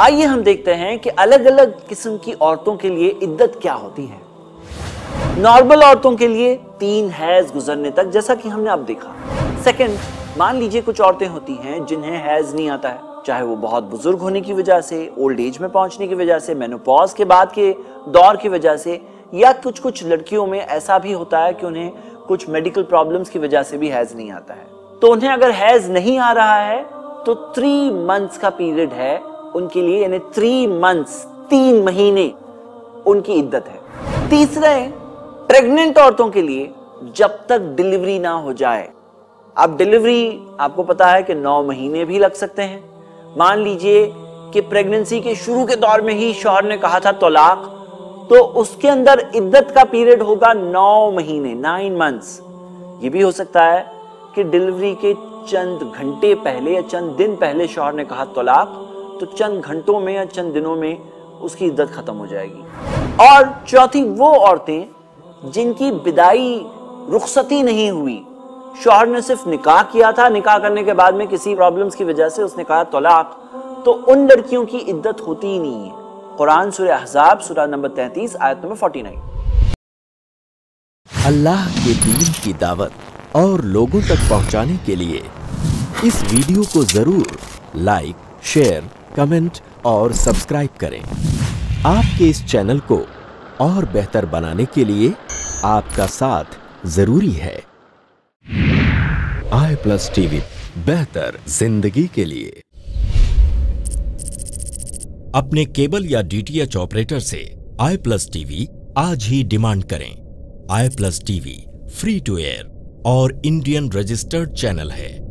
आइए हम देखते हैं कि अलग अलग किस्म की औरतों के लिए इद्दत क्या होती है। नॉर्मल औरतों के लिए तीन हैज़ गुजरने तक, जैसा कि हमने अब देखा। सेकंड मान लीजिए कुछ औरतें होती हैं जिन्हें हैज़ नहीं आता है, चाहे वो बहुत बुज़ुर्ग होने की वजह से, ओल्ड एज में पहुँचने की वजह से मेनोपॉज के बाद के दौर की वजह से, या कुछ कुछ लड़कियों में ऐसा भी होता है कि उन्हें कुछ मेडिकल प्रॉब्लम्स की वजह से भी हैज़ नहीं आता है। तो उन्हें अगर हैज़ नहीं आ रहा है तो थ्री मंथ्स का पीरियड है उनके लिए, यानी थ्री मंथ्स तीन महीने उनकी इद्दत है। तीसरे प्रेग्नेंट औरतों के लिए जब तक डिलीवरी ना हो जाए। अब डिलीवरी आपको पता है कि नौ महीने भी लग सकते हैं। मान लीजिए कि प्रेगनेंसी के शुरू के दौर में ही शौहर ने कहा था तलाक तो उसके अंदर इद्दत का पीरियड होगा नौ महीने नाइन मंथ्स ये भी हो सकता है कि डिलीवरी के चंद घंटे पहले या चंद दिन पहले शौहर ने कहा तलाक तो चंद घंटों में या चंद दिनों में उसकी इद्दत खत्म हो जाएगी। और चौथी वो औरतें जिनकी विदाई रुखसती नहीं हुई। शोहर ने सिर्फ़ निकाह किया था। निकाह करने के बाद में किसी प्रॉब्लम्स की वजह से उसने कहा, तलाक। तो उन लड़कियों की इद्दत होती ही नहीं है। कुरान सूर्य अहजाब सूरा नंबर 33 आयत नंबर 49 अल्लाह के दीन की दावत और लोगों तक पहुँचाने के लिए इस वीडियो को ज़रूर लाइक, शेयर कमेंट और सब्सक्राइब करें। आपके इस चैनल को और बेहतर बनाने के लिए आपका साथ ज़रूरी है। आई प्लस टीवी बेहतर ज़िंदगी के लिए। अपने केबल या डीटीएच ऑपरेटर से आई प्लस टीवी आज ही डिमांड करें। I plus TV free to air और इंडियन रजिस्टर्ड चैनल है।